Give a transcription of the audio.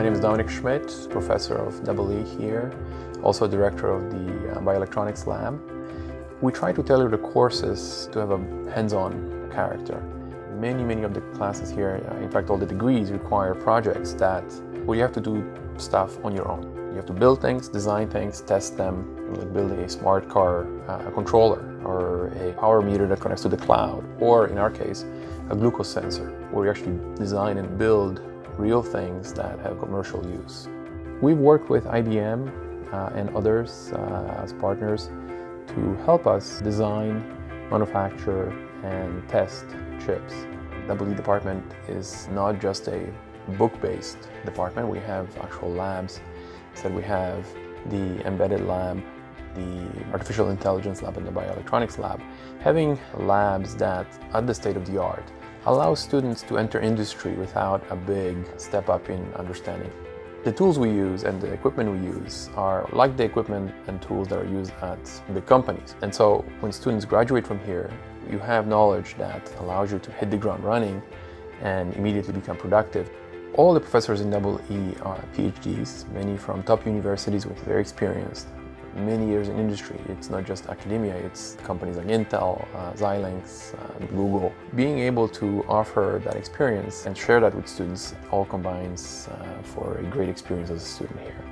Dominik Schmidt, professor of EE here, also director of the uh, Bioelectronics Lab. We try to tailor the courses to have a hands-on character. Many, many of the classes here, uh, in fact all the degrees, require projects that where you have to do stuff on your own. You have to build things, design things, test them, like build a smart car uh, controller or a power meter that connects to the cloud, or in our case, a glucose sensor, where you actually design and build real things that have commercial use. We've worked with IBM uh, and others uh, as partners to help us design, manufacture, and test chips. The department is not just a book-based department. We have actual labs. So we have the embedded lab, the artificial intelligence lab, and the bioelectronics lab. Having labs that, at the state of the art, allow students to enter industry without a big step up in understanding. The tools we use and the equipment we use are like the equipment and tools that are used at big companies. And so when students graduate from here, you have knowledge that allows you to hit the ground running and immediately become productive. All the professors in EE are PhDs, many from top universities with very experienced many years in industry. It's not just academia, it's companies like Intel, uh, Xilinx, uh, Google. Being able to offer that experience and share that with students all combines uh, for a great experience as a student here.